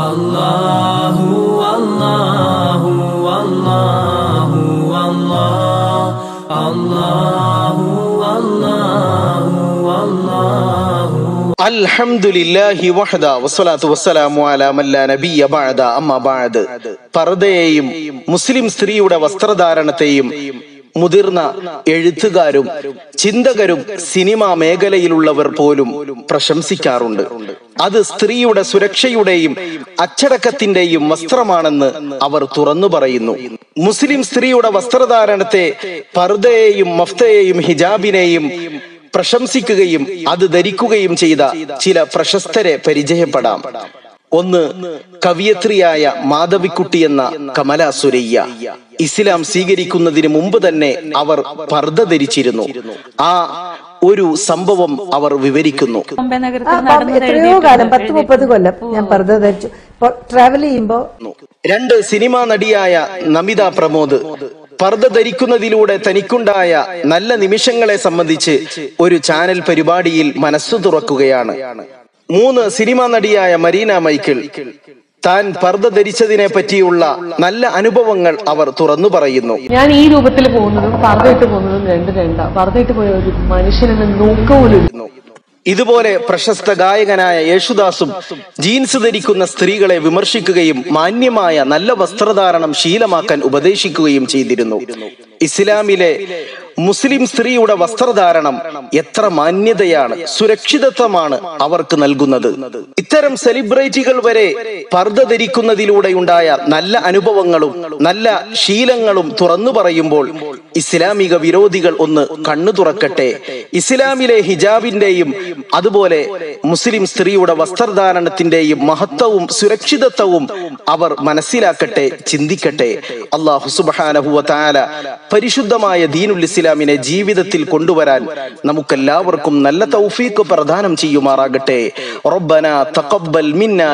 അല്ലാഹു അല്ലാഹു അല്ലാഹു അല്ലാഹു അല്ലാഹു അല്ലാഹു അൽഹംദുലില്ലാഹി വഹദ വസ്സലാത്തു വസ്സലാമു അലാ മല്ല നബിയ ബഅദ അമ്മ ബഅദ് പർദയെയും മുസ്ലിം സ്ത്രീയുടെ വസ്ത്രധാരണത്തെയും മുതിർന്ന എഴുത്തുകാരും ചിന്തകരും സിനിമാ മേഖലയിലുള്ളവർ പോലും പ്രശംസിക്കാറുണ്ട്. അത് സ്ത്രീയുടെ സുരക്ഷയുടെയും അച്ചടക്കത്തിന്റെയും വസ്ത്രമാണെന്ന് അവർ തുറന്നു പറയുന്നു. മുസ്ലിം സ്ത്രീയുടെ വസ്ത്രധാരണത്തെ പർദയെയും മഫ്തയെയും ഹിജാബിനെയും പ്രശംസിക്കുകയും അത് ധരിക്കുകയും ചെയ്ത ചില പ്രശസ്തരെ പരിചയപ്പെടാം. ഒന്ന് കവിയത്രിയായ മാധവിക്കുട്ടി എന്ന കമല സുരയ്യ. ഇസ്ലാം സ്വീകരിക്കുന്നതിന് മുമ്പ് തന്നെ അവർ പർദ്ദ ധരിച്ചിരുന്നു. ആ ഒരു സംഭവം അവർ വിവരിക്കുന്നു. എത്രയോ കാലം പത്ത് മുപ്പത് കൊല്ലം ഞാൻ പർദ്ദ ധരിച്ചു. ട്രാവൽ ചെയ്യുമ്പോ രണ്ട് സിനിമാ നടിയായ നമിത പ്രമോദ് പർദ്ദ ധരിക്കുന്നതിലൂടെ തനിക്കുണ്ടായ നല്ല നിമിഷങ്ങളെ സംബന്ധിച്ച് ഒരു ചാനൽ പരിപാടിയിൽ മനസ്സു തുറക്കുകയാണ്. മൂന്ന് സിനിമാ നടിയായ മരീന മൈക്കിൾ. താൻ പർദ്ദ ധരിച്ചതിനെ പറ്റിയുള്ള നല്ല അനുഭവങ്ങൾ അവർ തുറന്നു പറയുന്നു. ഞാൻ ഈ രൂപത്തിൽ പോകുന്നതും പർദ്ദയിട്ട് പോകുന്നതും രണ്ട് രണ്ട പർദ്ദയിട്ട് പോയ ഒരു മനുഷ്യനെന്ന് നോക്കപോലും ഇതുപോലെ പ്രശസ്ത ഗായകനായ യേശുദാസും ജീൻസ് ധരിക്കുന്ന സ്ത്രീകളെ വിമർശിക്കുകയും മാന്യമായ നല്ല വസ്ത്രധാരണം ശീലമാക്കാൻ ഉപദേശിക്കുകയും ചെയ്തിരുന്നു. ഇസ്ലാമിലെ മുസ്ലിം സ്ത്രീയുടെ വസ്ത്രധാരണം എത്ര മാന്യതയാണ് സുരക്ഷിതത്വമാണ് അവർക്ക് നൽകുന്നത്. ഇത്തരം സെലിബ്രിറ്റികൾ വരെ പർദ്ദ ധരിക്കുന്നതിലൂടെയുണ്ടായ നല്ല അനുഭവങ്ങളും നല്ല ശീലങ്ങളും തുറന്നു പറയുമ്പോൾ ഇസ്ലാമിക വിരോധികൾ ഒന്ന് കണ്ണു തുറക്കട്ടെ. ഇസ്ലാമിലെ ഹിജാബിന്റെയും അതുപോലെ മുസ്ലിം സ്ത്രീയുടെ വസ്ത്രധാരണത്തിന്റെയും മഹത്വവും സുരക്ഷിതത്വവും അവർ മനസ്സിലാക്കട്ടെ ചിന്തിക്കട്ടെ. അള്ളാഹു പരിശുദ്ധമായ ദീനുൽ ഇസ്ലാമിനെ ജീവിതത്തിൽ കൊണ്ടുവരാൻ നമുക്കെല്ലാവർക്കും നല്ല തൗഫീക്ക് പ്രദാനം ചെയ്യുമാറാകട്ടെ. റബ്ബന തഖബ്ബൽ മിന്ന